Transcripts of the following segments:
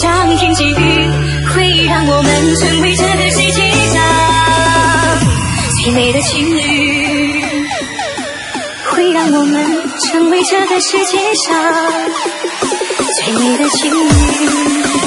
上天际遇会让我们成为这个世界上最美的情侣会让我们成为这个世界上最美的情侣。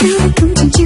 已经。